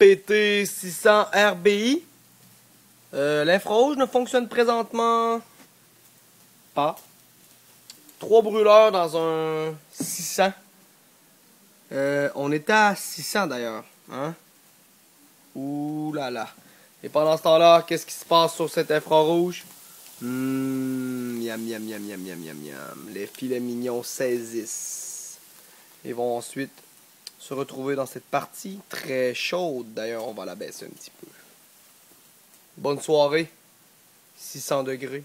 PT600 RBI. Euh, L'infrarouge ne fonctionne présentement pas. Trois brûleurs dans un 600. Euh, on était à 600 d'ailleurs. Hein? Ouh là là. Et pendant ce temps-là, qu'est-ce qui se passe sur cet infrarouge? Hum, miam, miam, miam, miam, miam, miam, miam. Les filets mignons saisissent. Et vont ensuite se retrouver dans cette partie très chaude. D'ailleurs, on va la baisser un petit peu. Bonne soirée. 600 degrés.